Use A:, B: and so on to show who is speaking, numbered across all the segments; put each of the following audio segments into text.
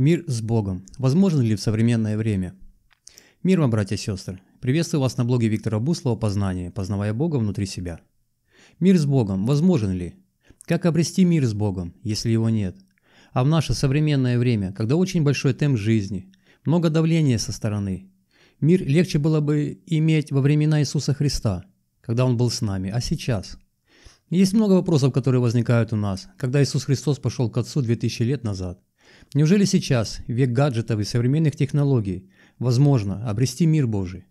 A: Мир с Богом. Возможен ли в современное время? Мир вам, братья и сестры. Приветствую вас на блоге Виктора Буслова «Познание. Познавая Бога внутри себя». Мир с Богом. Возможен ли? Как обрести мир с Богом, если его нет? А в наше современное время, когда очень большой темп жизни, много давления со стороны, мир легче было бы иметь во времена Иисуса Христа, когда Он был с нами, а сейчас – есть много вопросов, которые возникают у нас, когда Иисус Христос пошел к Отцу 2000 лет назад. Неужели сейчас, век гаджетов и современных технологий, возможно обрести мир Божий?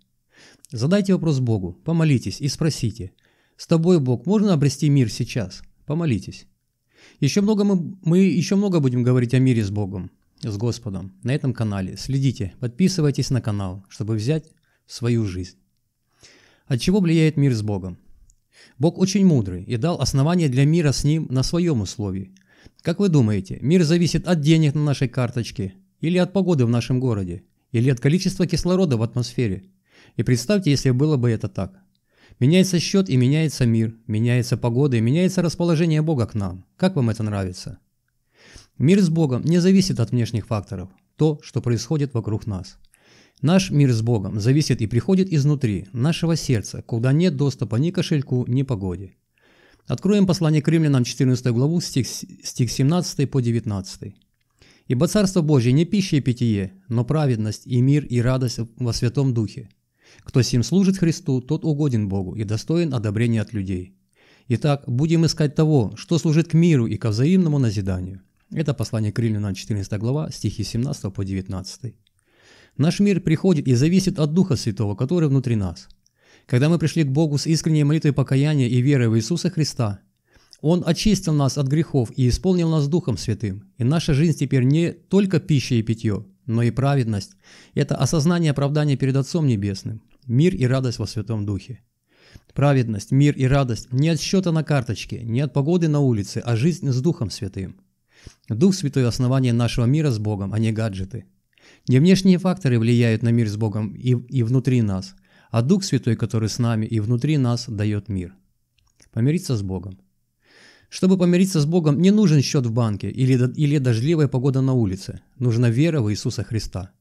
A: Задайте вопрос Богу, помолитесь и спросите, «С тобой, Бог, можно обрести мир сейчас?» Помолитесь. Еще много мы, мы еще много будем говорить о мире с Богом, с Господом на этом канале. Следите, подписывайтесь на канал, чтобы взять свою жизнь. От чего влияет мир с Богом? Бог очень мудрый и дал основание для мира с Ним на своем условии. Как вы думаете, мир зависит от денег на нашей карточке, или от погоды в нашем городе, или от количества кислорода в атмосфере? И представьте, если было бы это так. Меняется счет и меняется мир, меняется погода и меняется расположение Бога к нам. Как вам это нравится? Мир с Богом не зависит от внешних факторов, то, что происходит вокруг нас – Наш мир с Богом зависит и приходит изнутри, нашего сердца, куда нет доступа ни кошельку, ни погоде. Откроем послание к римлянам 14 главу, стих, стих 17 по 19. «Ибо Царство Божье не пища и питье, но праведность и мир и радость во Святом Духе. Кто сим служит Христу, тот угоден Богу и достоин одобрения от людей. Итак, будем искать того, что служит к миру и ко взаимному назиданию». Это послание к римлянам 14 глава, стихи 17 по 19. Наш мир приходит и зависит от Духа Святого, который внутри нас. Когда мы пришли к Богу с искренней молитвой покаяния и верой в Иисуса Христа, Он очистил нас от грехов и исполнил нас Духом Святым. И наша жизнь теперь не только пища и питье, но и праведность. Это осознание оправдания перед Отцом Небесным, мир и радость во Святом Духе. Праведность, мир и радость не от счета на карточке, не от погоды на улице, а жизнь с Духом Святым. Дух Святой – основание нашего мира с Богом, а не гаджеты – не внешние факторы влияют на мир с Богом и, и внутри нас, а Дух Святой, который с нами и внутри нас, дает мир. Помириться с Богом. Чтобы помириться с Богом, не нужен счет в банке или, или дождливая погода на улице. Нужна вера в Иисуса Христа.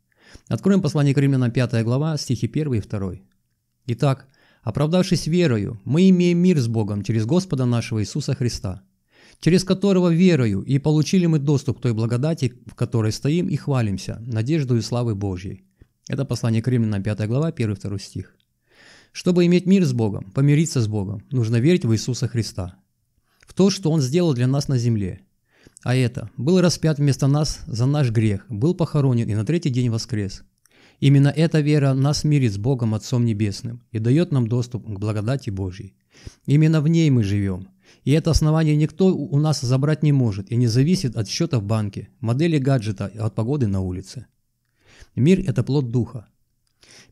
A: Откроем послание к Римлянам 5 глава, стихи 1 и 2. Итак, оправдавшись верою, мы имеем мир с Богом через Господа нашего Иисуса Христа – через которого верою и получили мы доступ к той благодати, в которой стоим и хвалимся, надежду и славы Божьей. Это послание к Римлянам 5 глава, 1-2 стих. Чтобы иметь мир с Богом, помириться с Богом, нужно верить в Иисуса Христа, в то, что Он сделал для нас на земле. А это, был распят вместо нас за наш грех, был похоронен и на третий день воскрес. Именно эта вера нас мирит с Богом Отцом Небесным и дает нам доступ к благодати Божьей. Именно в ней мы живем – и это основание никто у нас забрать не может и не зависит от счета в банке, модели гаджета и от погоды на улице. Мир – это плод Духа.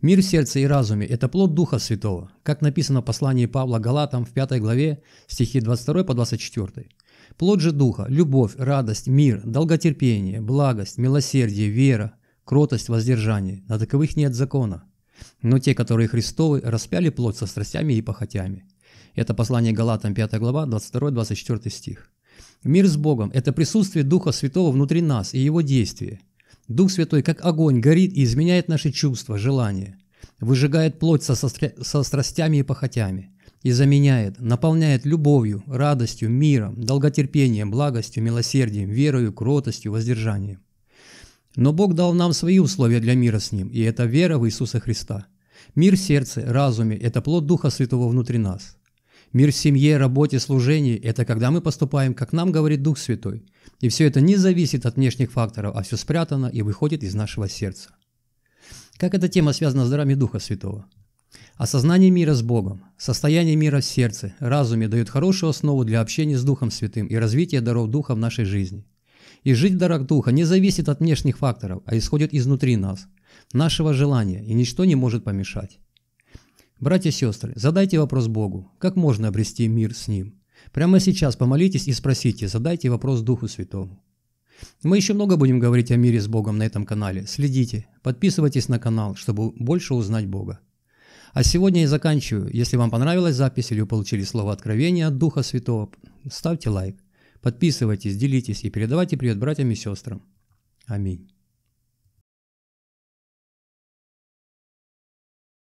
A: Мир в сердце и разуме – это плод Духа Святого, как написано в послании Павла Галатам в 5 главе, стихи 22 по 24. Плод же Духа – любовь, радость, мир, долготерпение, благость, милосердие, вера, кротость, воздержание. На таковых нет закона. Но те, которые Христовы, распяли плод со страстями и похотями. Это послание Галатам 5 глава, 22-24 стих. Мир с Богом – это присутствие Духа Святого внутри нас и Его действие. Дух Святой, как огонь, горит и изменяет наши чувства, желания, выжигает плоть со, со страстями и похотями и заменяет, наполняет любовью, радостью, миром, долготерпением, благостью, милосердием, верою, кротостью, воздержанием. Но Бог дал нам свои условия для мира с Ним, и это вера в Иисуса Христа. Мир сердце, разуме – это плод Духа Святого внутри нас. Мир в семье, работе, служении – это когда мы поступаем, как нам говорит Дух Святой. И все это не зависит от внешних факторов, а все спрятано и выходит из нашего сердца. Как эта тема связана с дарами Духа Святого? Осознание мира с Богом, состояние мира в сердце, разуме дают хорошую основу для общения с Духом Святым и развития даров Духа в нашей жизни. И жить в дарах Духа не зависит от внешних факторов, а исходит изнутри нас, нашего желания, и ничто не может помешать. Братья и сестры, задайте вопрос Богу, как можно обрести мир с Ним. Прямо сейчас помолитесь и спросите, задайте вопрос Духу Святому. Мы еще много будем говорить о мире с Богом на этом канале. Следите, подписывайтесь на канал, чтобы больше узнать Бога. А сегодня я заканчиваю. Если вам понравилась запись или вы получили слово откровения от Духа Святого, ставьте лайк, подписывайтесь, делитесь и передавайте привет братьям и сестрам. Аминь.